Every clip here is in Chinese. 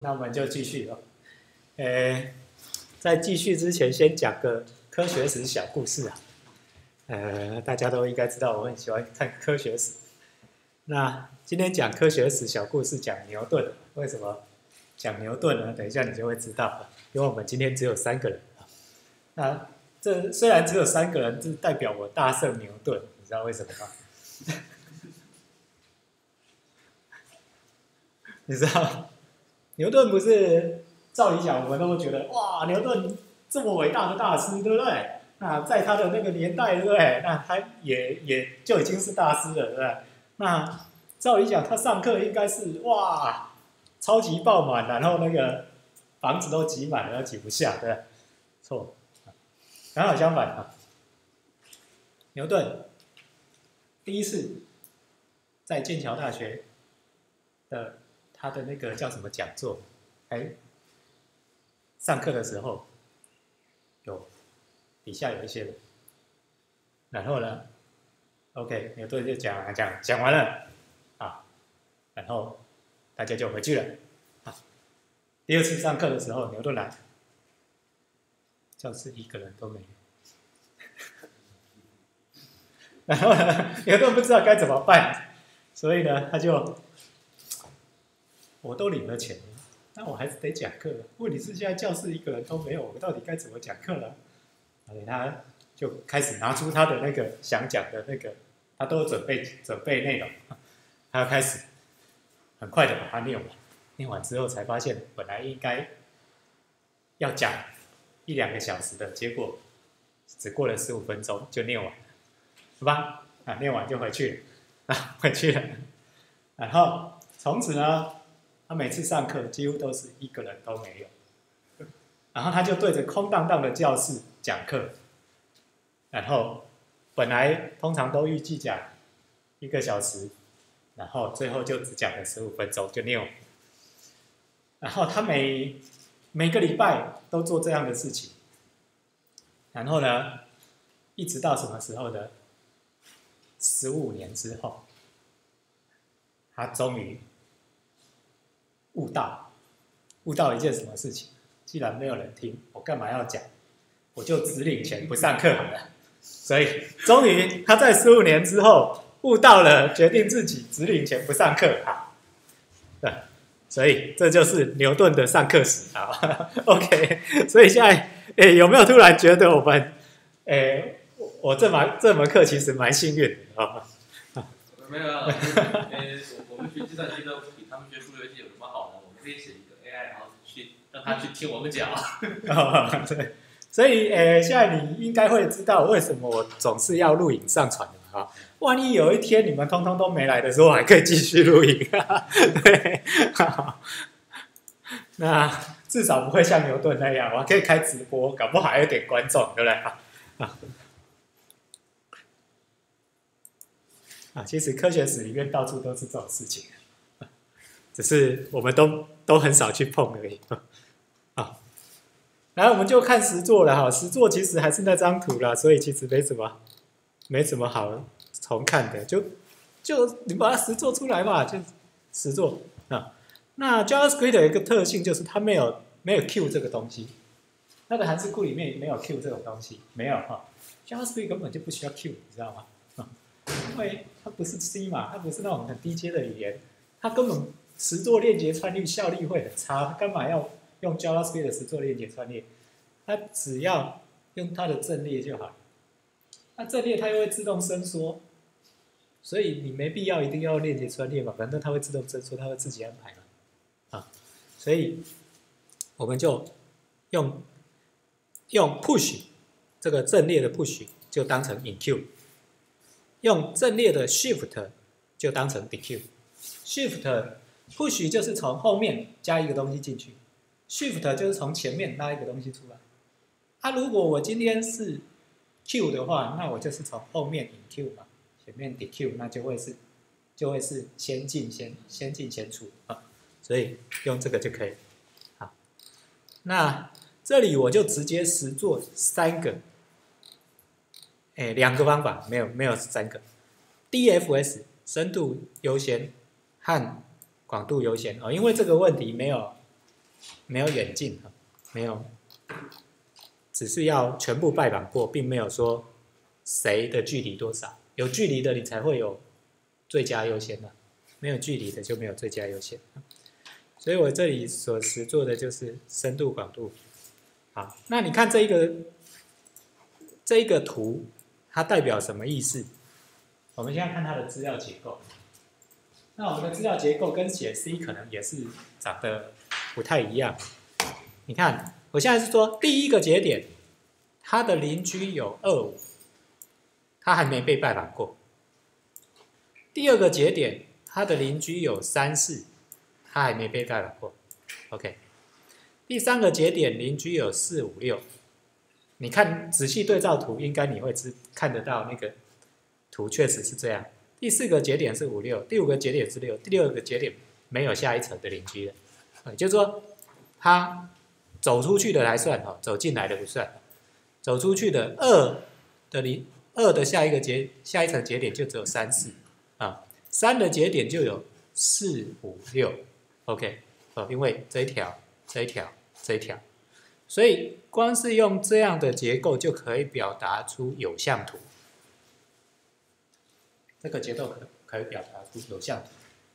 那我们就继续哦。呃，在继续之前，先讲个科学史小故事啊。呃，大家都应该知道，我很喜欢看科学史。那今天讲科学史小故事，讲牛顿。为什么讲牛顿呢？等一下你就会知道了。因为我们今天只有三个人啊。那这虽然只有三个人，这代表我大胜牛顿，你知道为什么吗？你知道？牛顿不是照理讲，我们都会觉得哇，牛顿这么伟大的大师，对不对？那在他的那个年代，对不对？那他也也就已经是大师了，对不对？那照理讲，他上课应该是哇，超级爆满，然后那个房子都挤满了，挤不下，对不对？错，刚好相反啊。牛顿第一次在剑桥大学的。他的那个叫什么讲座？哎，上课的时候有底下有一些人，然后呢，OK，牛顿就讲讲讲完了啊，然后大家就回去了啊。第二次上课的时候，牛顿来，教室一个人都没有，然后呢，牛顿不知道该怎么办，所以呢，他就。我都领了钱，那我还是得讲课。问题是现在教室一个人都没有，我到底该怎么讲课呢？所以他就开始拿出他的那个想讲的那个，他都准备准备内容，他要开始很快的把它念完。念完之后才发现，本来应该要讲一两个小时的，结果只过了十五分钟就念完了，是吧？啊，念完就回去了，啊，回去了。然后从此呢？他每次上课几乎都是一个人都没有，然后他就对着空荡荡的教室讲课，然后本来通常都预计讲一个小时，然后最后就只讲了十五分钟就念完，然后他每每个礼拜都做这样的事情，然后呢，一直到什么时候呢？十五年之后，他终于。悟道，悟到一件什么事情？既然没有人听，我干嘛要讲？我就只领钱不上课好了。所以，终于他在十五年之后悟到了，决定自己只领钱不上课啊。对，所以这就是牛顿的上课史啊。OK，所以现在，诶，有没有突然觉得我们，诶，我这门这门课其实蛮幸运啊？没有啊，诶，我们学计算机都比他们学数学系有什么好呢？我们可以写一个 AI，然后去让他去听我们讲。对，所以诶，现在你应该会知道为什么我总是要录影上传的啊。万一有一天你们通通都没来的时候，还可以继续录影。对，那至少不会像牛顿那样，我可以开直播，搞不好还有点观众，对不对？啊。啊，其实科学史里面到处都是这种事情，只是我们都都很少去碰而已。啊，来我们就看实作了哈，实作其实还是那张图了，所以其实没什么，没什么好重看的，就就你把它实作出来嘛，就实作啊。那 JavaScript 有一个特性就是它没有没有 Q 这个东西，它的函数库里面没有 Q 这种东西，没有哈，JavaScript 根本就不需要 Q，你知道吗？因为它不是 C 嘛，它不是那种很低阶的语言，它根本实作链接串列效率会很差。干嘛要用 JavaScript 的实作链接串列？它只要用它的阵列就好。那阵列它又会自动伸缩，所以你没必要一定要链接串列嘛，反正它会自动伸缩，它会自己安排嘛。啊，所以我们就用用 push 这个阵列的 push 就当成 inq。用阵列的 shift 就当成 DQ。Shift push 就是从后面加一个东西进去，shift 就是从前面拉一个东西出来。啊，如果我今天是 q 的话，那我就是从后面引 q 嘛，前面 DQ，那就会是就会是先进先先进先出啊，所以用这个就可以。好，那这里我就直接实做三个。哎，两个方法没有没有三个，DFS 深度优先和广度优先哦，因为这个问题没有没有远近啊，没有，只是要全部拜访过，并没有说谁的距离多少。有距离的你才会有最佳优先的，没有距离的就没有最佳优先。所以我这里所实做的就是深度广度。好，那你看这一个这一个图，它代表什么意思？我们现在看它的资料结构。那我们的资料结构跟写 C 可能也是长得不太一样。你看，我现在是说第一个节点，它的邻居有二五，他还没被拜访过。第二个节点，它的邻居有三四，他还没被拜访过。OK。第三个节点邻居有四五六，你看仔细对照图，应该你会知看得到那个图确实是这样。第四个节点是五六，第五个节点是六，第六个节点没有下一层的邻居了，也就是说，他走出去的来算哈，走进来的不算。走出去的二的邻二的下一个节下一层节点就只有三四啊，三的节点就有四五六，OK 哦，因为这一条这一条这一条，所以光是用这样的结构就可以表达出有向图。这个结构可可以表达出有向图，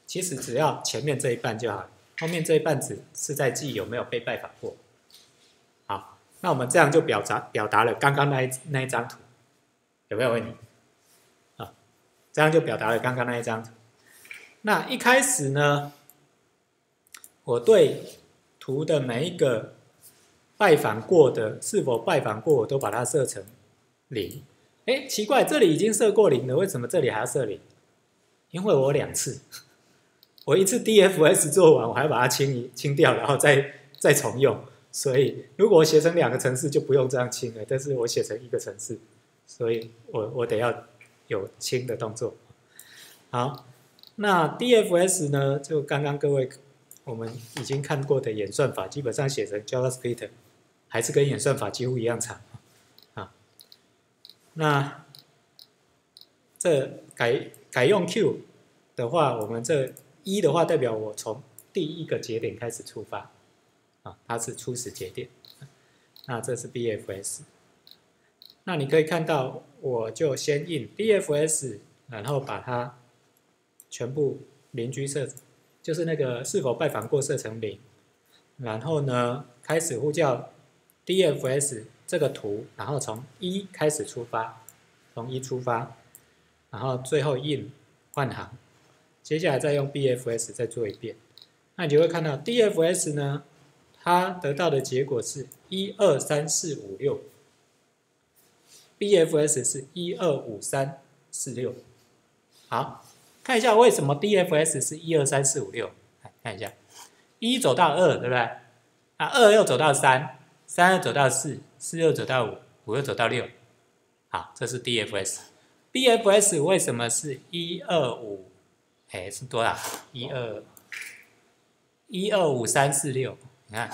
其实只要前面这一半就好，后面这一半只是在记有没有被拜访过。好，那我们这样就表达表达了刚刚那一那一张图，有没有问题？啊，这样就表达了刚刚那一张图。那一开始呢，我对图的每一个拜访过的是否拜访过，我都把它设成零。哎，奇怪，这里已经设过零了，为什么这里还要设零？因为我两次，我一次 DFS 做完，我还把它清一清掉，然后再再重用。所以如果我写成两个城市，就不用这样清了。但是我写成一个城市，所以我我得要有清的动作。好，那 DFS 呢？就刚刚各位我们已经看过的演算法，基本上写成 JavaScript，还是跟演算法几乎一样长。啊那这改改用 Q 的话，我们这一的话代表我从第一个节点开始出发，啊，它是初始节点。那这是 BFS。那你可以看到，我就先印 BFS，然后把它全部邻居设，就是那个是否拜访过设成零，然后呢开始呼叫 DFS。这个图，然后从一开始出发，从一出发，然后最后 in 换行，接下来再用 BFS 再做一遍，那你就会看到 DFS 呢，它得到的结果是一二三四五六，BFS 是一二五三四六，好，看一下为什么 DFS 是一二三四五六，看一下，一走到二，对不对？啊，二又走到三。三又走到四，四又走到五，五又走到六，好，这是 DFS。BFS 为什么是一二五？哎，是多少？一二一二五三四六。你看，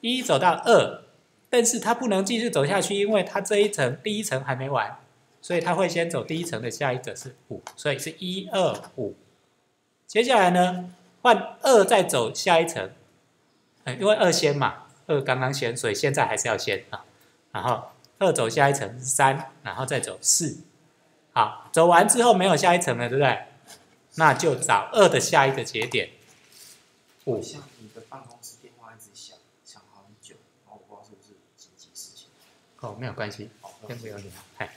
一走到二，但是它不能继续走下去，因为它这一层第一层还没完，所以它会先走第一层的下一者是五，所以是一二五。接下来呢，换二再走下一层，因为二先嘛。二刚刚先，所以现在还是要先啊。然后二走下一层三，然后再走四。好，走完之后没有下一层了，对不对？那就找二的下一个节点五。像你的办公室电话一直响，响好久，然后我不知道是不是紧急事情。哦，没有关系，先不用理它。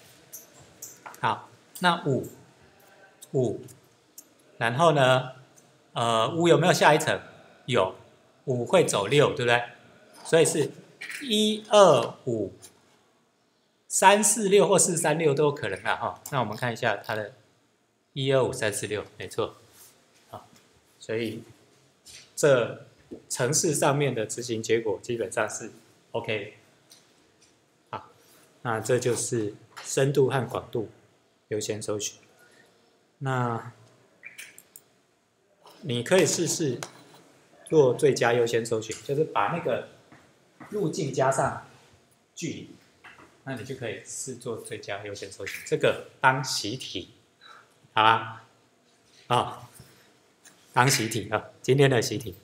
好，那五五，然后呢？呃，五有没有下一层？有，五会走六，对不对？所以是一二五三四六或四三六都有可能的哈。那我们看一下它的一二五三四六，没错。好，所以这城市上面的执行结果基本上是 OK。好，那这就是深度和广度优先搜寻。那你可以试试做最佳优先搜寻，就是把那个。路径加上距离。那你就可以视作最佳优先搜益这个当习题好吧？啊当习题啊今天的习题。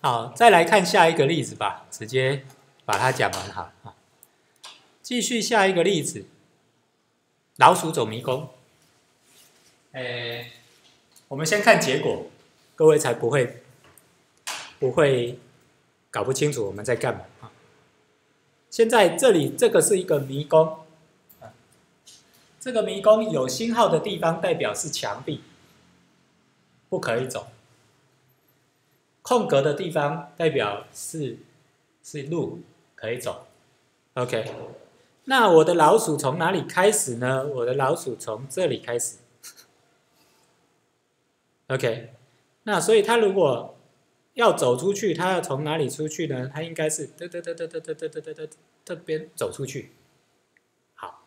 好再来看下一个例子吧直接把它讲完好啊。继续下一个例子老鼠走迷宫。哎我们先看结果。各位才不会不会搞不清楚我们在干嘛啊。现在这里这个是一个迷宫，啊，这个迷宫有星号的地方代表是墙壁，不可以走。空格的地方代表是是路可以走，OK。那我的老鼠从哪里开始呢？我的老鼠从这里开始，OK。那所以它如果要走出去，它要从哪里出去呢？它应该是嘚嘚嘚嘚嘚嘚嘚嘚嘚嘚这边走出去。好，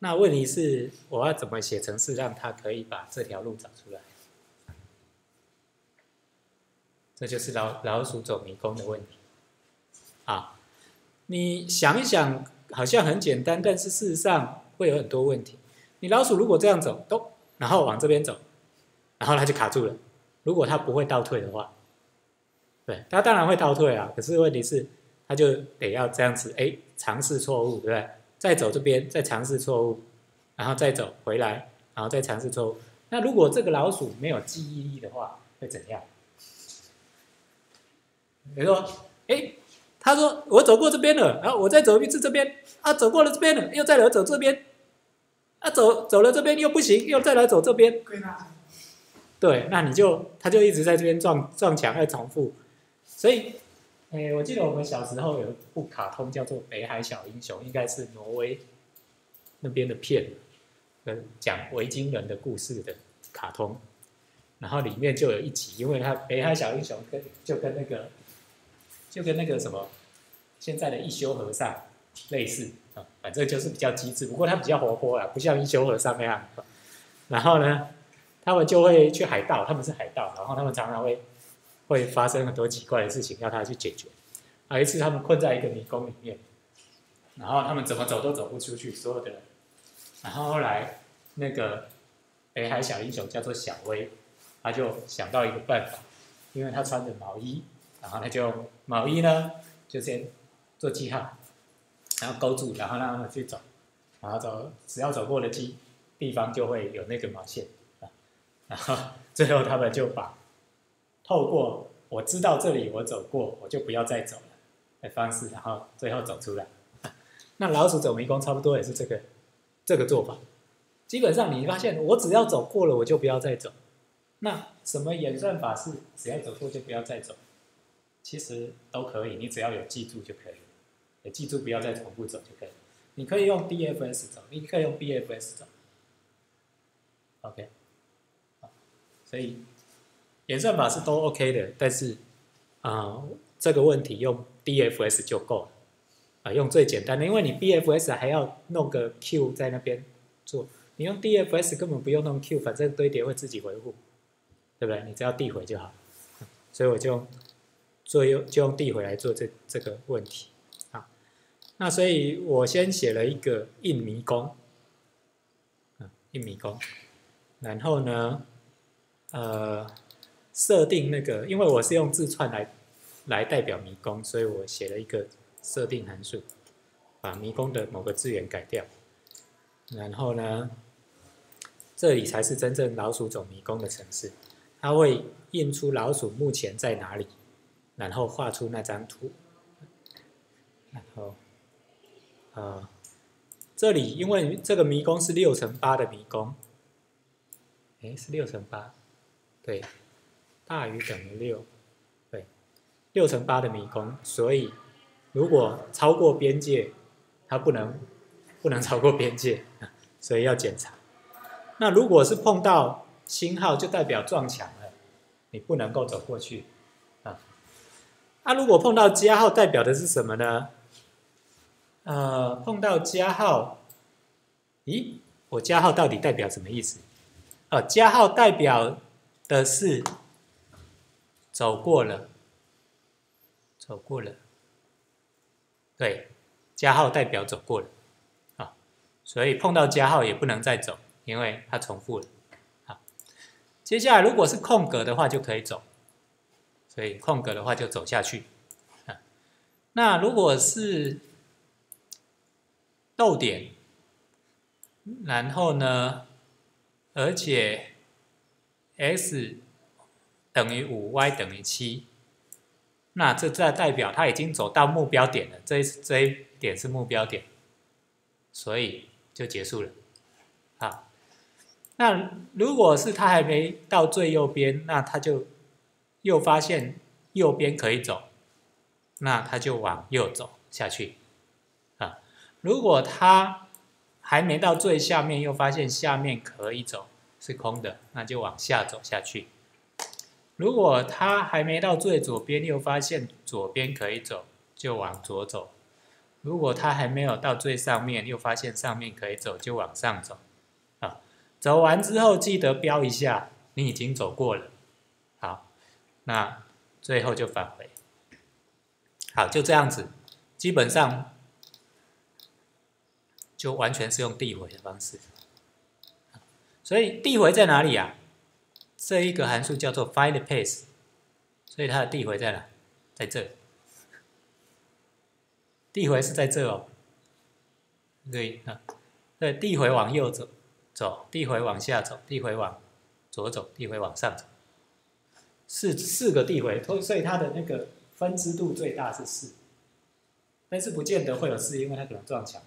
那问题是我要怎么写程式让它可以把这条路找出来？这就是老老鼠走迷宫的问题，啊，你想一想，好像很简单，但是事实上会有很多问题。你老鼠如果这样走，咚，然后往这边走，然后它就卡住了。如果它不会倒退的话，对，它当然会倒退啊。可是问题是，它就得要这样子，哎，尝试错误，对不对？再走这边，再尝试错误，然后再走回来，然后再尝试错误。那如果这个老鼠没有记忆力的话，会怎样？比如说，哎，他说我走过这边了，然后我再走一次这边，啊，走过了这边了，又再来走这边，啊，走走了这边又不行，又再来走这边，对那你就他就一直在这边撞撞墙，在重复。所以，哎，我记得我们小时候有一部卡通叫做《北海小英雄》，应该是挪威那边的片，跟讲维京人的故事的卡通，然后里面就有一集，因为他北海小英雄跟就跟那个。就跟那个什么现在的一休和尚类似啊，反正就是比较机智，不过他比较活泼啊，不像一休和尚那样。然后呢，他们就会去海盗，他们是海盗，然后他们常常会会发生很多奇怪的事情，要他去解决。有一次他们困在一个迷宫里面，然后他们怎么走都走不出去，所有的人。然后后来那个北海小英雄叫做小薇，他就想到一个办法，因为他穿着毛衣。然后他就毛衣呢，就先做记号，然后勾住，然后让他们去走，然后走，只要走过了记地方就会有那个毛线，然后 最后他们就把透过我知道这里我走过，我就不要再走了的方式，然后最后走出来。那老鼠走迷宫差不多也是这个这个做法，基本上你发现我只要走过了，我就不要再走。那什么演算法是只要走过就不要再走？其实都可以，你只要有记住就可以，有记住不要再重复走就可以。你可以用 DFS 走，你可以用 BFS 走。OK，所以演算法是都 OK 的，但是啊，这个问题用 DFS 就够了啊，用最简单的，因为你 BFS 还要弄个 Q 在那边做，你用 DFS 根本不用弄 Q，反正堆叠会自己回复，对不对？你只要递回就好。所以我就。做用就用递回来做这这个问题，啊，那所以我先写了一个印迷宫，嗯，印迷宫，然后呢，呃，设定那个，因为我是用字串来来代表迷宫，所以我写了一个设定函数，把迷宫的某个资源改掉，然后呢，这里才是真正老鼠走迷宫的城市，它会印出老鼠目前在哪里。然后画出那张图，然后，呃，这里因为这个迷宫是六乘八的迷宫，哎，是六乘八，对，大于等于六，对，六乘八的迷宫，所以如果超过边界，它不能不能超过边界啊，所以要检查。那如果是碰到星号，就代表撞墙了，你不能够走过去。那如果碰到加号，代表的是什么呢？呃，碰到加号，咦，我加号到底代表什么意思？呃，加号代表的是走过了，走过了，对，加号代表走过了，啊，所以碰到加号也不能再走，因为它重复了。好，接下来如果是空格的话，就可以走。所以空格的话就走下去。啊，那如果是逗点，然后呢，而且 x 等于五，y 等于七，那这这代表它已经走到目标点了，这这一点是目标点，所以就结束了。好，那如果是它还没到最右边，那它就又发现右边可以走，那它就往右走下去。啊，如果它还没到最下面，又发现下面可以走是空的，那就往下走下去。如果它还没到最左边，又发现左边可以走，就往左走。如果它还没有到最上面，又发现上面可以走，就往上走。啊，走完之后记得标一下，你已经走过了。好，那最后就返回。好，就这样子，基本上就完全是用递回的方式。所以递回在哪里啊？这一个函数叫做 find path，所以它的递回在哪？在这。递回是在这哦。对啊，对，递回往右走，走；递回往下走；递回往左走；递回往上走。四四个递回，所以它的那个分支度最大是四，但是不见得会有四，因为它可能撞墙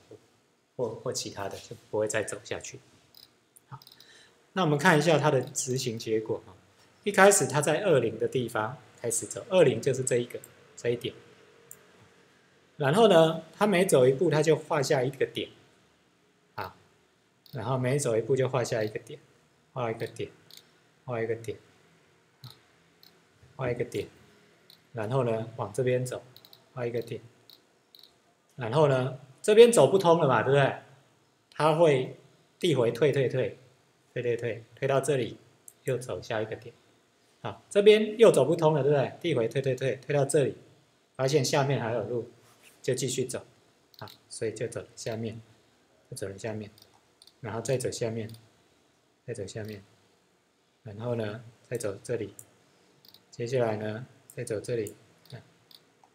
或或其他的，就不会再走下去。那我们看一下它的执行结果啊。一开始它在二零的地方开始走，二零就是这一个这一点。然后呢，它每走一步，它就画下一个点，啊，然后每走一步就画下一个点，画一个点，画一个点，画一个点，然后呢，往这边走，画一个点，然后呢，这边走不通了嘛，对不对？它会递回退退退。退退退，退到这里，又走下一个点，好，这边又走不通了，对不对？递回退退退，退到这里，发现下面还有路，就继续走，好，所以就走下面，就走了下面，然后再走下面，再走下面，然后呢，再走这里，接下来呢，再走这里，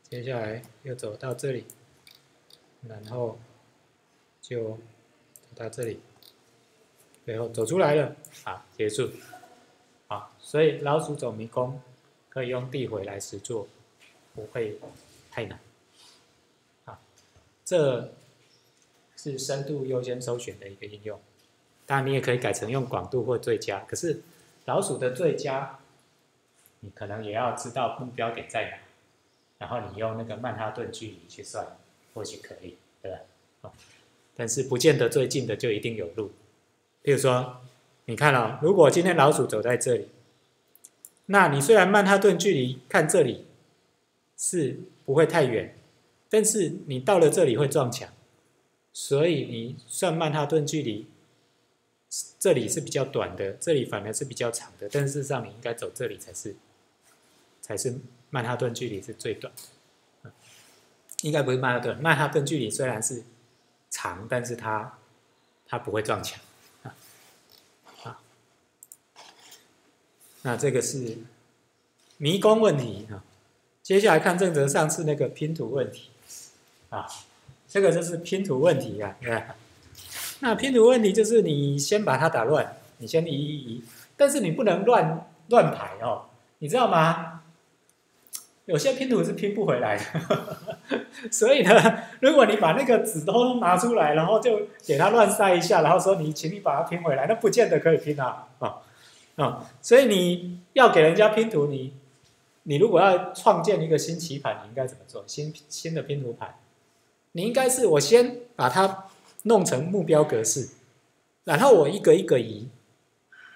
接下来又走到这里，然后就到这里。最后走出来了，好，结束，好，所以老鼠走迷宫可以用递回来实做，不会太难，好，这是深度优先搜寻的一个应用，当然你也可以改成用广度或最佳，可是老鼠的最佳，你可能也要知道目标点在哪，然后你用那个曼哈顿距离去算，或许可以，对吧？好，但是不见得最近的就一定有路。比如说，你看哦，如果今天老鼠走在这里，那你虽然曼哈顿距离看这里是不会太远，但是你到了这里会撞墙，所以你算曼哈顿距离，这里是比较短的，这里反而是比较长的。但事实上，你应该走这里才是，才是曼哈顿距离是最短的。应该不是曼哈顿，曼哈顿距离虽然是长，但是它它不会撞墙。那这个是迷宫问题啊，接下来看正则上次那个拼图问题啊，这个就是拼图问题啊，那拼图问题就是你先把它打乱，你先移移移，但是你不能乱乱排哦，你知道吗？有些拼图是拼不回来的，所以呢，如果你把那个纸都拿出来，然后就给它乱塞一下，然后说你请你把它拼回来，那不见得可以拼啊啊。啊，所以你要给人家拼图，你你如果要创建一个新棋盘，你应该怎么做？新新的拼图盘，你应该是我先把它弄成目标格式，然后我一个一个移，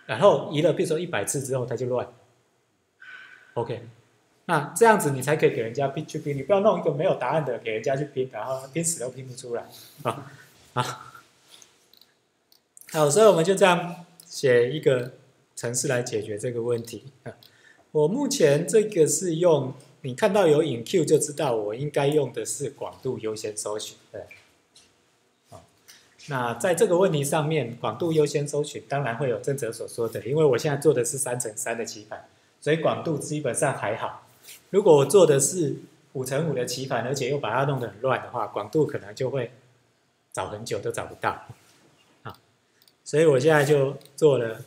然后移了，比如说一百次之后它就乱。OK，那这样子你才可以给人家拼去拼，你不要弄一个没有答案的给人家去拼，然后拼死都拼不出来啊啊！好，所以我们就这样写一个。程式来解决这个问题！我目前这个是用，你看到有引 Q 就知道我应该用的是广度优先搜寻，对。那在这个问题上面，广度优先搜寻当然会有正则所说的，因为我现在做的是三乘三的棋盘，所以广度基本上还好。如果我做的是五乘五的棋盘，而且又把它弄得很乱的话，广度可能就会找很久都找不到啊。所以我现在就做了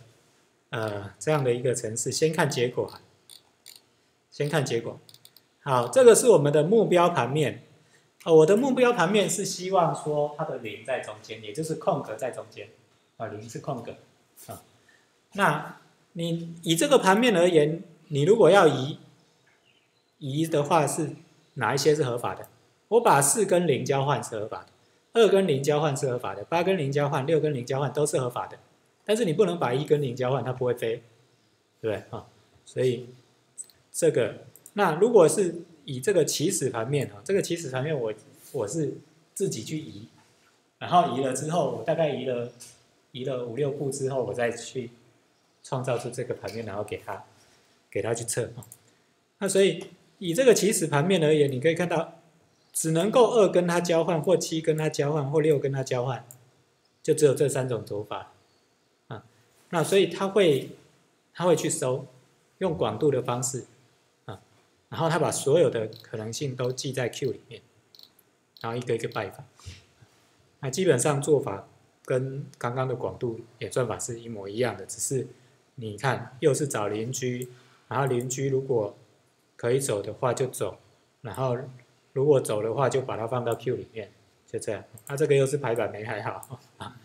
呃这样的一个程式，先看结果啊，先看结果。好，这个是我们的目标盘面。啊，我的目标盘面是希望说它的零在中间，也就是空格在中间，啊，零是空格，啊，那你以这个盘面而言，你如果要移移的话，是哪一些是合法的？我把四跟零交换是合法的，二跟零交换是合法的，八跟零交换、六跟零交换都是合法的，但是你不能把一跟零交换，它不会飞，对不对啊？所以这个，那如果是以这个起始盘面啊，这个起始盘面我我是自己去移，然后移了之后，我大概移了移了五六步之后，我再去创造出这个盘面，然后给他给他去测啊。那所以以这个起始盘面而言，你可以看到只能够二跟它交换，或七跟它交换，或六跟它交换，就只有这三种走法。那所以他会他会去搜用广度的方式。啊然后他把所有的可能性都记在 Q 里面，然后一个一个拜访。那基本上做法跟刚刚的广度演算法是一模一样的，只是你看又是找邻居，然后邻居如果可以走的话就走，然后如果走的话就把它放到 Q 里面，就这样。那这个又是排版没还好啊，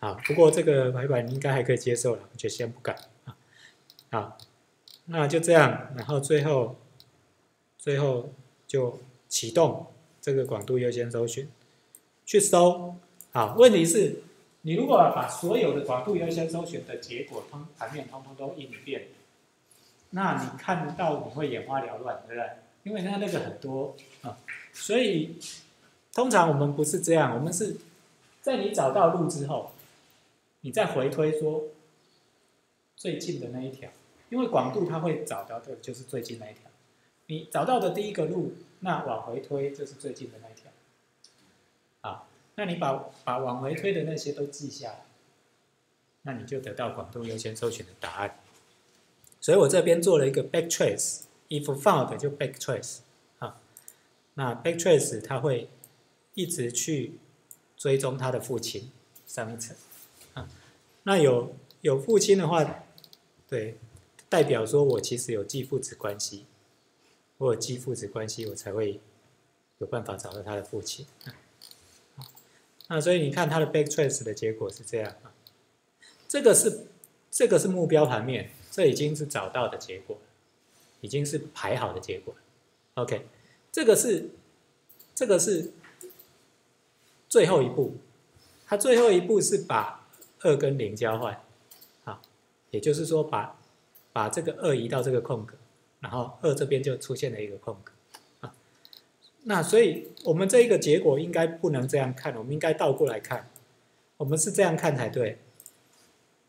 啊，不过这个排版应该还可以接受了，就先不改啊。好，那就这样，然后最后。最后就启动这个广度优先搜寻，去搜。好，问题是，你如果把所有的广度优先搜寻的结果通盘面通通都印一遍，那你看到你会眼花缭乱，对不对？因为它那个很多啊，所以通常我们不是这样，我们是在你找到路之后，你再回推说最近的那一条，因为广度它会找到的就是最近那一条。你找到的第一个路，那往回推就是最近的那一条，啊，那你把把往回推的那些都记下来，那你就得到广度优先搜寻的答案。所以我这边做了一个 back trace，if found 就 back trace，啊，那 back trace 它会一直去追踪他的父亲上一层，那有有父亲的话，对，代表说我其实有继父子关系。我有继父子关系，我才会有办法找到他的父亲。那所以你看他的 back trace 的结果是这样啊，这个是这个是目标盘面，这已经是找到的结果，已经是排好的结果。OK，这个是这个是最后一步，它最后一步是把二跟零交换，啊，也就是说把把这个二移到这个空格。然后二这边就出现了一个空格，啊，那所以我们这一个结果应该不能这样看，我们应该倒过来看，我们是这样看才对。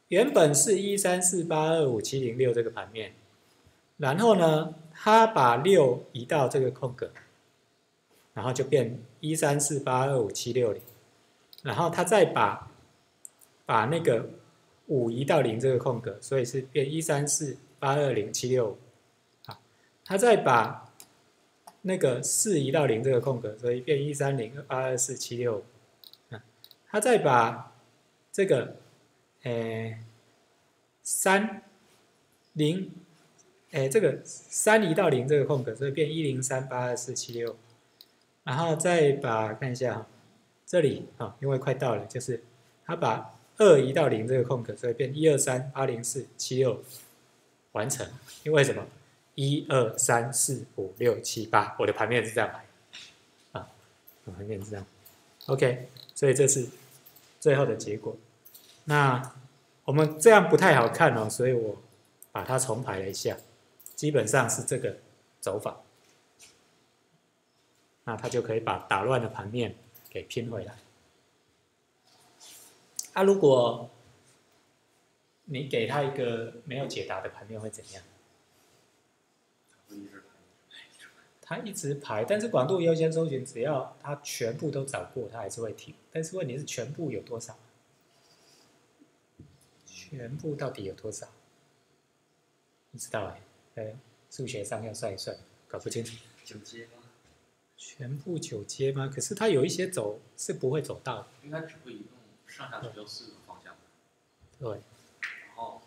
原本是一三四八二五七零六这个盘面，然后呢，他把六移到这个空格，然后就变一三四八二五七六零，然后他再把把那个五移到零这个空格，所以是变一三四八二零七六。他再把那个四移到零这个空格，所以变一三零八二四七六五。啊，他再把这个，诶，三零，诶，这个三移到零这个空格，所以变一零三八二四七六。然后再把看一下哈，这里啊，因为快到了，就是他把二移到零这个空格，所以变一二三八零四七六，完成。因为什么？一二三四五六七八，我的盘面是这样排，啊，盘面是这样，OK，所以这是最后的结果。那我们这样不太好看哦，所以我把它重排了一下，基本上是这个走法，那它就可以把打乱的盘面给拼回来。啊，如果你给他一个没有解答的盘面会怎样？他一直排，但是广度优先搜寻，只要他全部都找过，他还是会停。但是问题是全部有多少？全部到底有多少？不知道哎，呃，数学上要算一算。搞不清楚，九阶吗？全部九阶吗？可是他有一些走是不会走到的，只会用上下左右四个方向，对，然后，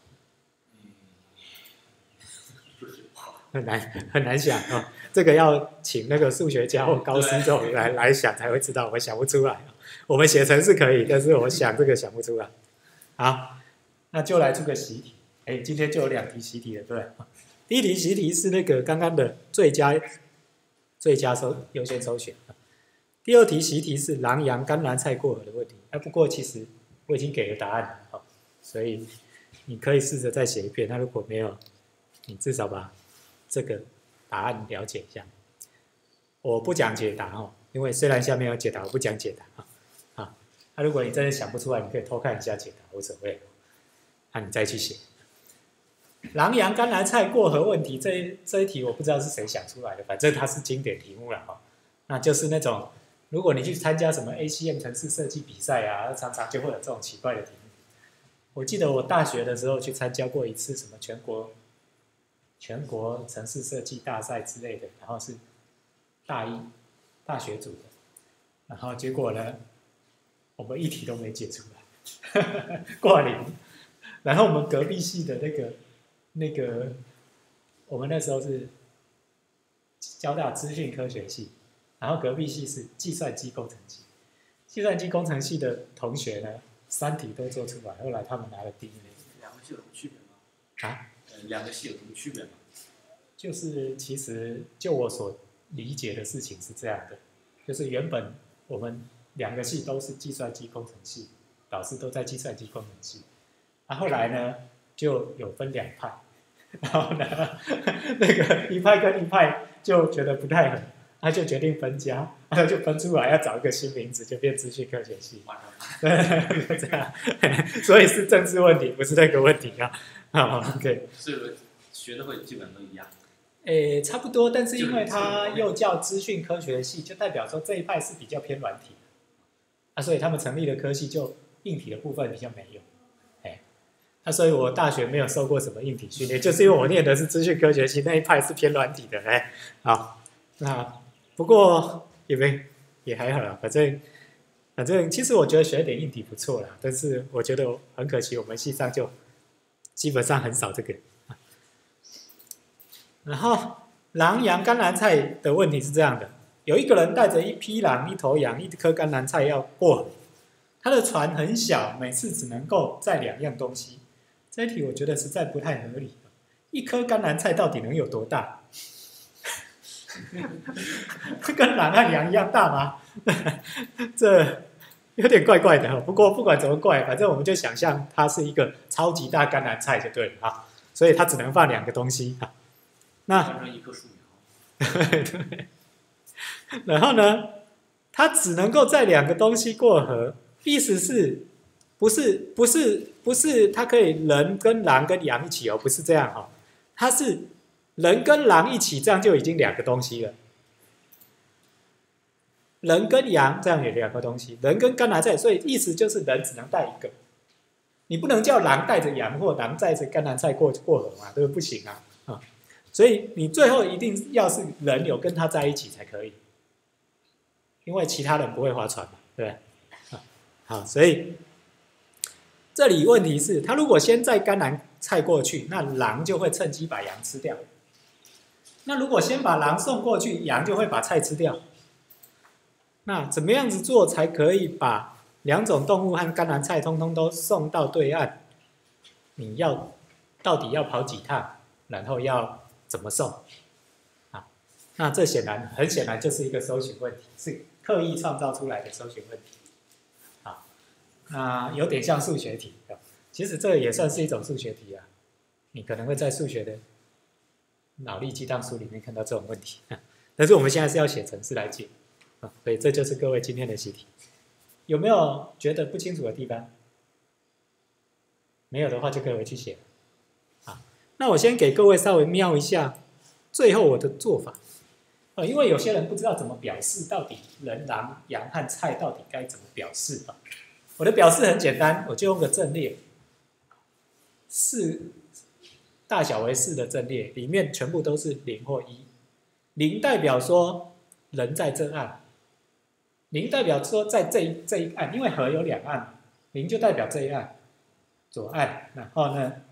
很难很难想啊、这个要请那个数学家或高师这种来来想才会知道，我想不出来、啊。我们写成是可以，但是我想这个想不出来。好，那就来出个习题。哎，今天就有两题习题了，对不对？第一题习题是那个刚刚的最佳最佳搜优先搜选。第二题习题是狼羊甘蓝菜过河的问题。哎，不过其实我已经给了答案了，好，所以你可以试着再写一遍。那如果没有，你至少把这个答案了解一下。我不讲解答哦，因为虽然下面有解答，我不讲解答啊。啊，那、如果你真的想不出来，你可以偷看一下解答，无所谓。那、你再去写。狼羊甘蓝菜过河问题这一这一题我不知道是谁想出来的，反正它是经典题目了哈。那就是那种如果你去参加什么 ACM 城市设计比赛啊，常常就会有这种奇怪的题目。我记得我大学的时候去参加过一次什么全国全国城市设计大赛之类的，然后是大一大学组的，然后结果呢，我们一题都没解出来，挂零。然后我们隔壁系的那个那个，我们那时候是交大资讯科学系，然后隔壁系是计算机工程系，计算机工程系的同学呢，三题都做出来，后来他们拿了第一名。两个系有什么区别吗？啊？呃，两个系有什么区别吗？就是其实就我所理解的事情是这样的，就是原本我们两个系都是计算机工程系，导师都在计算机工程系，啊后来呢就有分两派，然后呢 那个一派跟一派就觉得不太合，他就决定分家，然后就分出来要找一个新名字，就变资讯科学系。对，这样，所以是政治问题，不是那个问题啊。好，OK。所以学的会基本都一样。诶，差不多，但是因为它又叫资讯科学系，就代表说这一派是比较偏软体的啊，所以他们成立的科系就硬体的部分比较没有。哎，那、所以我大学没有受过什么硬体训练，就是因为我念的是资讯科学系那一派是偏软体的。哎，好，那不过也没也还好啦，反正反正其实我觉得学一点硬体不错啦，但是我觉得很可惜，我们系上就基本上很少这个。然后狼羊甘蓝菜的问题是这样的：有一个人带着一匹狼、一头羊、一颗甘蓝菜要过，他的船很小，每次只能够载两样东西。这一题我觉得实在不太合理。一颗甘蓝菜到底能有多大？跟狼和羊一样大吗？这有点怪怪的。不过不管怎么怪，反正我们就想象它是一个超级大甘蓝菜就对了啊。所以它只能放两个东西啊。那一棵树苗，对，然后呢，它只能够在两个东西过河，意思是，不是不是不是它可以人跟狼跟羊一起哦，不是这样哈、哦，它是人跟狼一起，这样就已经两个东西了。人跟羊这样也两个东西，人跟甘蓝菜，所以意思就是人只能带一个，你不能叫狼带着羊或狼带着甘蓝菜过过河嘛，对不对？不行啊。所以你最后一定要是人有跟他在一起才可以，因为其他人不会划船嘛，对不对？好，所以这里问题是，他如果先在甘蓝菜过去，那狼就会趁机把羊吃掉。那如果先把狼送过去，羊就会把菜吃掉。那怎么样子做才可以把两种动物和甘蓝菜通通都送到对岸？你要到底要跑几趟？然后要怎么送？啊，那这显然很显然就是一个搜寻问题，是刻意创造出来的搜寻问题。啊，那有点像数学题，其实这也算是一种数学题啊。你可能会在数学的脑力激荡书里面看到这种问题，但是我们现在是要写程式来解啊，所以这就是各位今天的习题。有没有觉得不清楚的地方？没有的话就可以回去写啊。那我先给各位稍微瞄一下，最后我的做法，啊，因为有些人不知道怎么表示，到底人、狼、羊和菜到底该怎么表示啊？我的表示很简单，我就用个阵列，四大小为四的阵列，里面全部都是零或一，零代表说人在这岸，零代表说在这一这一岸，因为河有两岸，零就代表这一岸左岸，然后呢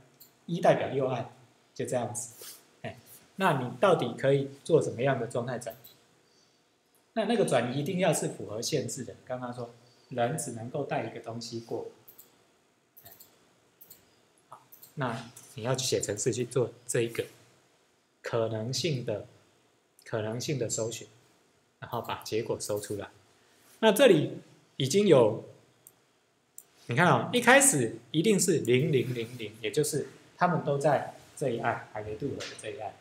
一代表右岸，就这样子。哎，那你到底可以做什么样的状态转移？那那个转移一定要是符合限制的。刚刚说人只能够带一个东西过，好，那你要去写程式去做这一个可能性的可能性的搜寻，然后把结果搜出来。那这里已经有，你看啊、一开始一定是零零零零，也就是他们都在这一岸海雷渡河的这一岸，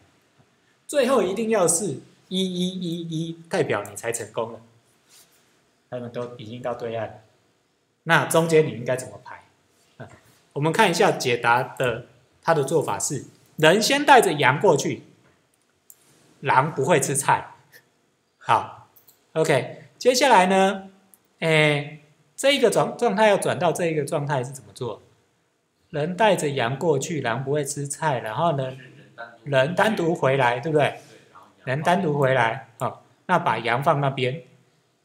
最后一定要是一一一一，代表你才成功了。他们都已经到对岸了，那中间你应该怎么排？我们看一下解答的他的做法是：人先带着羊过去，狼不会吃菜。好，OK，接下来呢，哎，这一个状状态要转到这一个状态是怎么做？人带着羊过去，狼不会吃菜，然后呢，人单独回来，对不对？人单独回来，哦，那把羊放那边，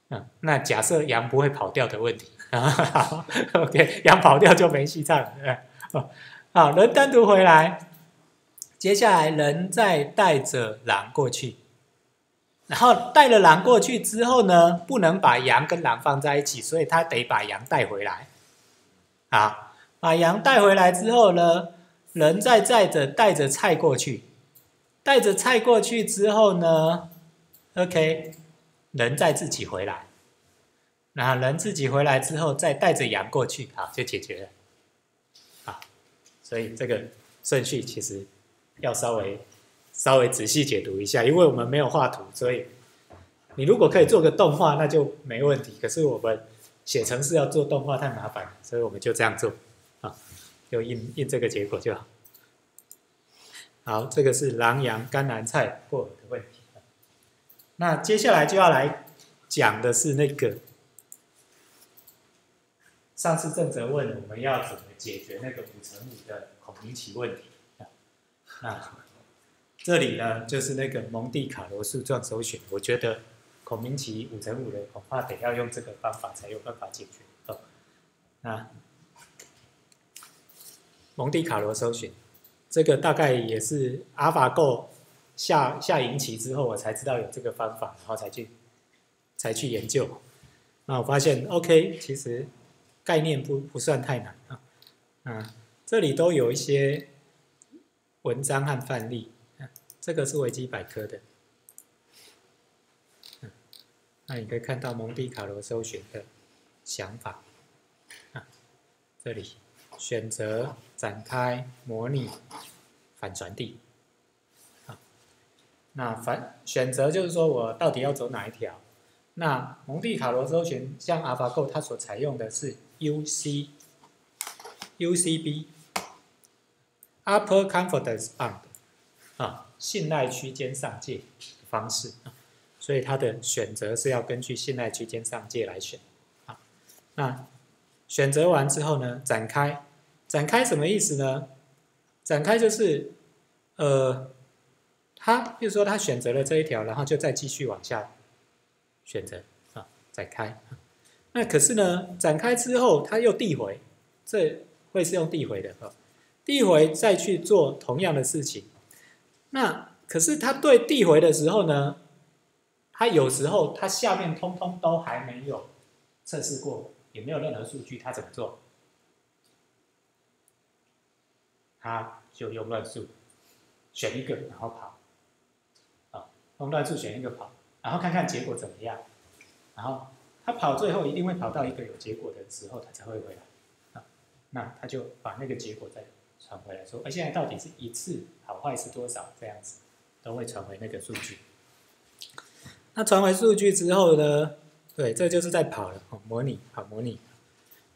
嗯，那假设羊不会跑掉的问题，，OK，羊跑掉就没戏唱了，对不对哦，好，人单独回来，接下来人再带着狼过去，然后带了狼过去之后呢，不能把羊跟狼放在一起，所以他得把羊带回来，啊，把羊带回来之后呢，人再载着带着菜过去。带着菜过去之后呢，OK，人再自己回来，那人自己回来之后再带着羊过去，好就解决了，所以这个顺序其实要稍微稍微仔细解读一下，因为我们没有画图，所以你如果可以做个动画那就没问题，可是我们写程式要做动画太麻烦，所以我们就这样做，啊，就印印这个结果就好。好，这个是狼羊甘蓝菜过河的问题。那接下来就要来讲的是那个上次郑哲问我们要怎么解决那个五乘五的孔明棋问题啊？那这里呢就是那个蒙蒂卡罗树状首选，我觉得孔明棋五乘五的恐怕得要用这个方法才有办法解决哦。那蒙蒂卡罗搜寻。这个大概也是 AlphaGo 下下赢棋之后，我才知道有这个方法，然后才去才去研究。那我发现 OK，其实概念不不算太难啊。嗯，这里都有一些文章和范例。这个是维基百科的。那你可以看到蒙蒂卡罗搜寻的想法。啊，这里。选择、展开、模拟、反传递。啊，那反选择就是说我到底要走哪一条？那蒙蒂卡罗搜寻像 AlphaGo 它所采用的是 UC、UCB、Upper Confidence Bound 啊，信赖区间上界的方式啊，所以它的选择是要根据信赖区间上界来选。啊，那选择完之后呢，展开。展开什么意思呢？展开就是，呃，他比如说他选择了这一条，然后就再继续往下选择啊，展开。那可是呢，展开之后他又递回，这会是用递回的哈，递回再去做同样的事情。那可是他对递回的时候呢，他有时候他下面通通都还没有测试过，也没有任何数据，他怎么做？他就用乱数选一个，然后跑，啊，用乱数选一个跑，然后看看结果怎么样，然后他跑最后一定会跑到一个有结果的时候，他才会回来，啊，那他就把那个结果再传回来，说，哎，现在到底是一次好坏是多少？这样子都会传回那个数据。那传回数据之后呢？对，这就是在跑了，模拟，好模拟，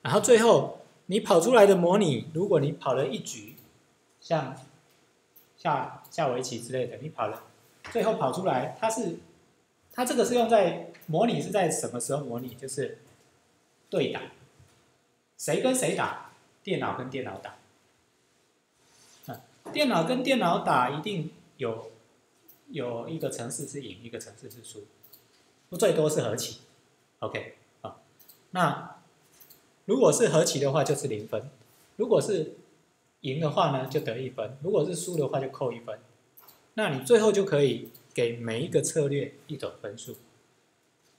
然后最后你跑出来的模拟，如果你跑了一局。像下下围棋之类的，你跑了，最后跑出来，它是它这个是用在模拟是在什么时候模拟？就是对打，谁跟谁打？电脑跟电脑打，啊，电脑跟电脑打一定有有一个城市是赢，一个城市是输，不最多是和棋。OK，啊，那如果是和棋的话就是零分，如果是赢的话呢就得一分，如果是输的话就扣一分。那你最后就可以给每一个策略一种分数。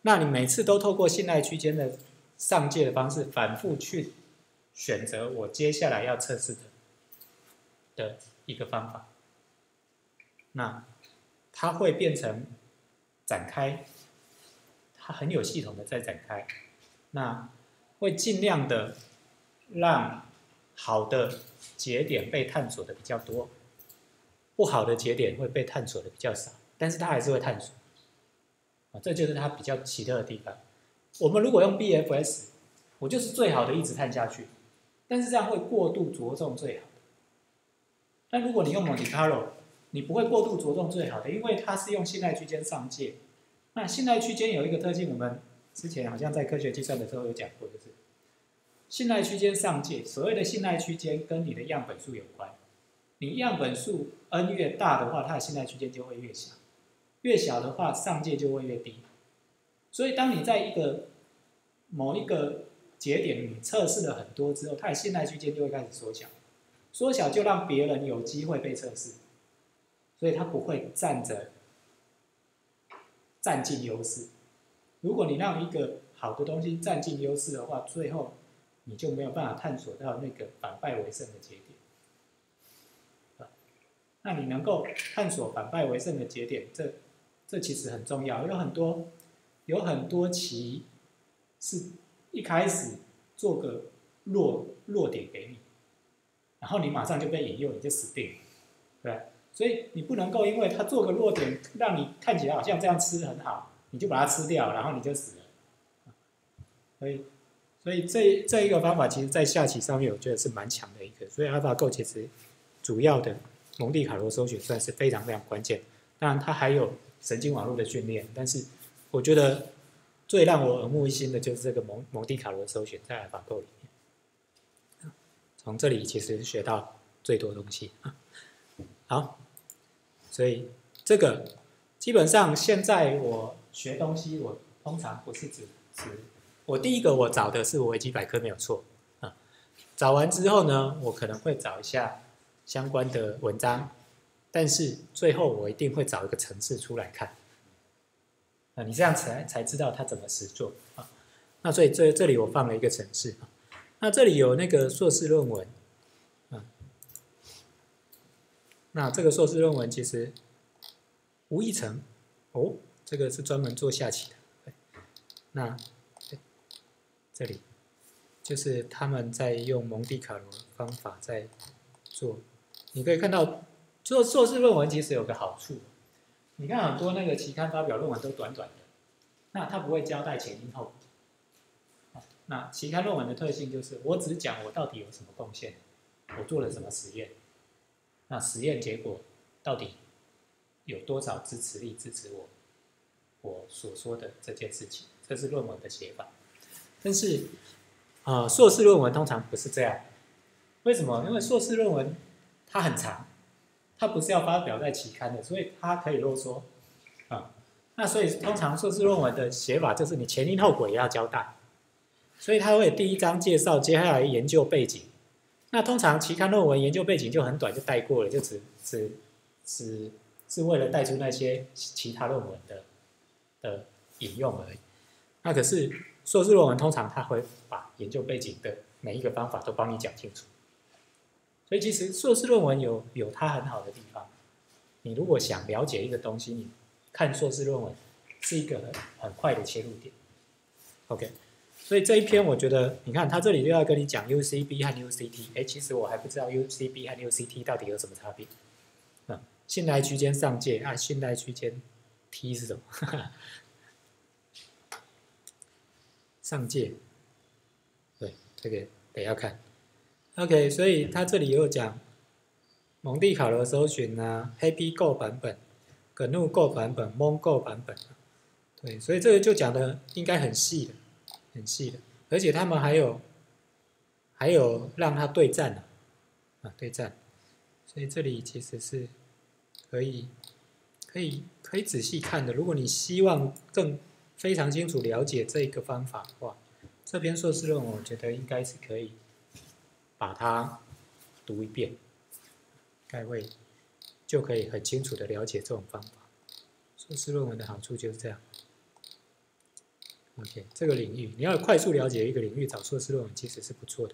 那你每次都透过信赖区间的上界的方式反复去选择我接下来要测试的的一个方法，那它会变成展开，它很有系统的在展开，那会尽量的让好的节点被探索的比较多，不好的节点会被探索的比较少，但是它还是会探索。这就是它比较奇特的地方。我们如果用 BFS，我就是最好的一直探下去，但是这样会过度着重最好的。但如果你用 Monte Carlo，你不会过度着重最好的，因为它是用信赖区间上界。那信赖区间有一个特性，我们之前好像在科学计算的时候有讲过，就是信赖区间上界。所谓的信赖区间跟你的样本数有关，你样本数 n 越大的话，它的信赖区间就会越小。越小的话，上界就会越低。所以，当你在一个某一个节点你测试了很多之后，它的信赖区间就会开始缩小，缩小就让别人有机会被测试，所以它不会站着占尽优势。如果你让一个好的东西占尽优势的话，最后你就没有办法探索到那个反败为胜的节点。那你能够探索反败为胜的节点，这。这其实很重要，有很多有很多棋是一开始做个弱弱点给你，然后你马上就被引诱，你就死定了，对所以你不能够因为他做个弱点，让你看起来好像这样吃很好，你就把它吃掉，然后你就死了。所以，所以这这一个方法，其实在下棋上面，我觉得是蛮强的一个。所以，AlphaGo 其实主要的蒙地卡罗搜寻算是非常非常关键。当然，它还有。神经网络的训练，但是我觉得最让我耳目一新的就是这个蒙蒙蒂卡罗搜寻在 AlphaGo 里面，从这里其实学到最多东西啊。好，所以这个基本上现在我学东西，我通常不是只只我第一个我找的是维基百科没有错啊，找完之后呢，我可能会找一下相关的文章。但是最后我一定会找一个程式出来看，啊，你这样才才知道它怎么实做啊。那所以这这里我放了一个程式啊。那这里有那个硕士论文，啊，那这个硕士论文其实吴一成，哦，这个是专门做下棋的。那这里就是他们在用蒙蒂卡罗方法在做，你可以看到。做硕士论文其实有个好处，你看很多那个期刊发表论文都短短的，那他不会交代前因后果。那期刊论文的特性就是，我只讲我到底有什么贡献，我做了什么实验，那实验结果到底有多少支持力支持我我所说的这件事情，这是论文的写法。但是啊，硕士论文通常不是这样，为什么？因为硕士论文它很长。它不是要发表在期刊的，所以它可以啰嗦啊。那所以通常硕士论文的写法就是你前因后果也要交代，所以它会第一章介绍接下来研究背景。那通常期刊论文研究背景就很短就带过了，就只只只是为了带出那些其他论文的的引用而已。那可是硕士论文通常他会把研究背景的每一个方法都帮你讲清楚。所以其实硕士论文有有它很好的地方。你如果想了解一个东西，你看硕士论文是一个很很快的切入点。OK，所以这一篇我觉得，你看他这里又要跟你讲 UCB 和 UCT。哎，其实我还不知道 UCB 和 UCT 到底有什么差别。啊，信赖区间上界啊，信赖区间 T 是什么？上界，对，这个得要看。OK，所以他这里又讲蒙蒂卡罗搜寻啊，Happy Go 版本、GNU Go 版本、Mon Go 版本，对，所以这个就讲的应该很细的，很细的，而且他们还有还有让他对战的啊，对战，所以这里其实是可以可以可以仔细看的。如果你希望更非常清楚了解这个方法的话，这篇硕士论文我觉得应该是可以把它读一遍，该会就可以很清楚的了解这种方法。硕士论文的好处就是这样。OK，这个领域你要快速了解一个领域，找硕士论文其实是不错的。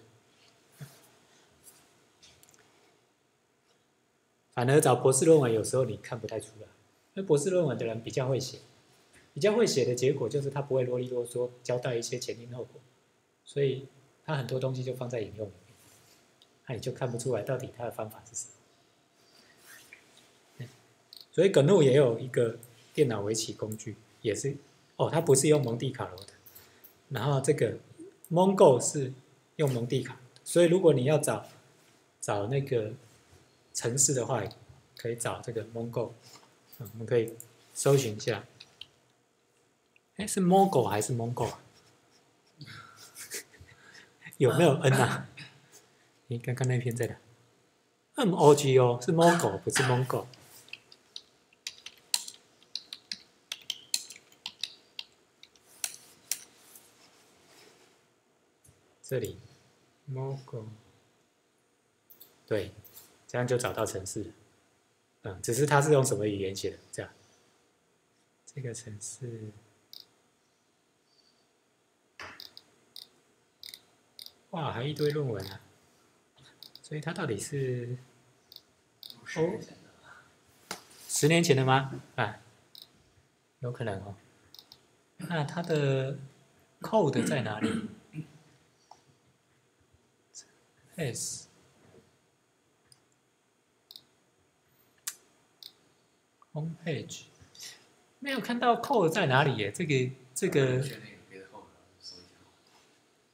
反而找博士论文，有时候你看不太出来，因为博士论文的人比较会写，比较会写的结果就是他不会啰里啰嗦交代一些前因后果，所以他很多东西就放在引用里，那你就看不出来到底他的方法是什么。所以 GNU 也有一个电脑围棋工具，也是哦，它不是用蒙地卡罗的，然后这个 Mongo 是用蒙地卡，所以如果你要找找那个。城市的话，可以找这个 Mongo，我们可以搜寻一下。哎，是 Mongo 还是 Mongo 啊？有没有 N 啊？你刚刚那篇在哪？M O G O 是 Mongo，不是 Mongo。这里，Mongo，对。这样就找到城市，嗯，只是它是用什么语言写的？这样，这个城市，哇，还一堆论文啊！所以它到底是哦，十年前的吗？啊，有可能哦。那它的 code 在哪里？S。Homepage 没有看到 code 在哪里耶？这个这个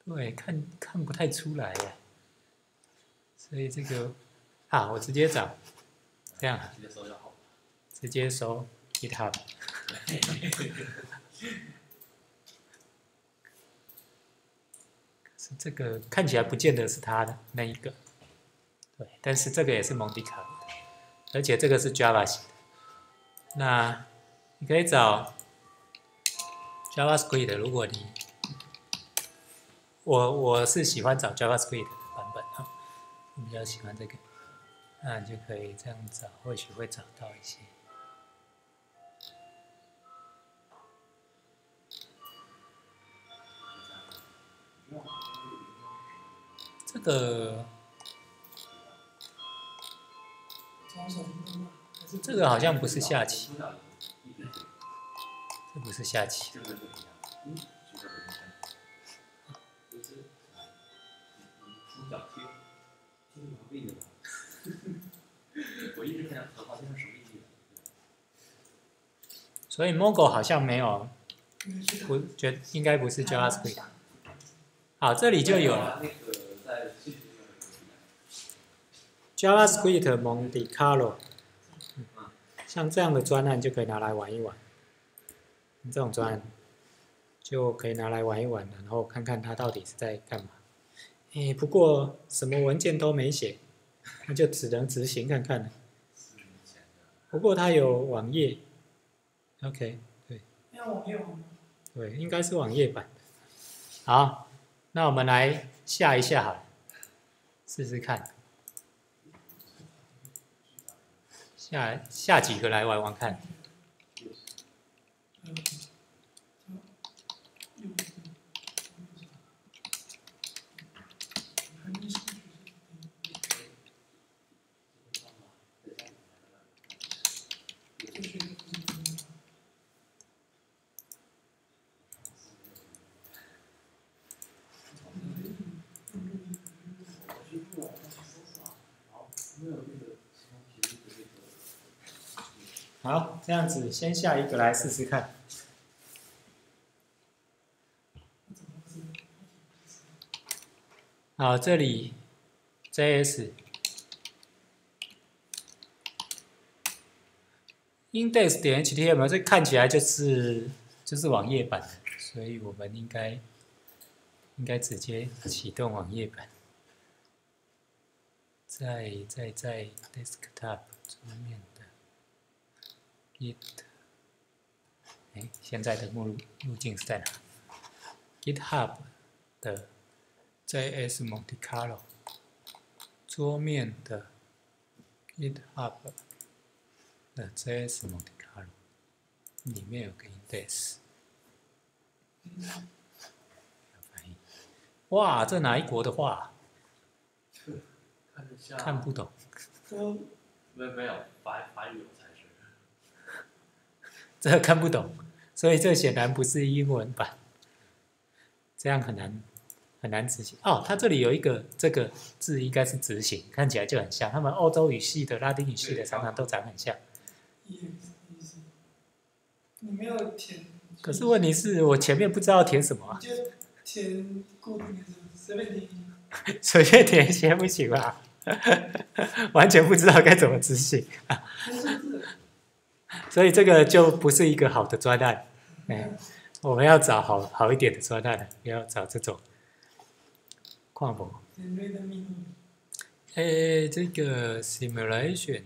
对，看看不太出来耶。所以这个好，我直接找，这样直接搜就好。直接搜 GitHub。这个看起来不见得是他的那一个，对，但是这个也是蒙迪卡的，而且这个是 Java 写的。那你可以找 JavaScript，如果你我我是喜欢找 JavaScript 的，我比较喜欢这个，那你就可以这样找，或许会找到一些。这个。这个好像不是下棋，这不是下棋。所以 Mogo 好像没有，不觉应该不是 JavaScript。好，这里就有了 JavaScript Monte Carlo。像这样的专案就可以拿来玩一玩，这种专案就可以拿来玩一玩然后看看它到底是在干嘛。哎，不过什么文件都没写，那就只能执行看看了。不过它有网页，OK，对。要网页吗？对，应该是网页版。好，那我们来下一下好，试试看。下下几个来玩玩看。好，这样子先下一个来试试看。好，这里 JS index 点 html 这看起来就是就是网页版的，所以我们应该应该直接启动网页版，在在在 desktop 桌面。Git，哎，现在的目录路径是在哪？GitHub 的 JS Monte Carlo，桌面的 GitHub 的 JS Monte Carlo 里面有个 index。哇，这哪一国的话？看，看不懂。没没有法法语。这看不懂，所以这显然不是英文版，这样很难很难执行。哦，它这里有一个这个字应该是执行，看起来就很像。他们欧洲语系的、拉丁语系的常常都长很像。你没有填，可是问题是我前面不知道填什么、就填固定的，随便填。随便填一些不行吧？完全不知道该怎么执行，但是字 所以这个就不是一个好的专案。哎，我们要找好好一点的专案，不要找这种跨模。填对的密度，诶，这个 simulation，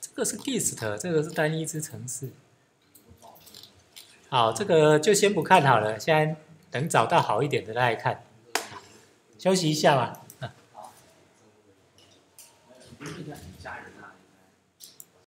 这个是 dist，这个是单一支程式。好，这个就先不看好了，现在等找到好一点的再来看。休息一下吧。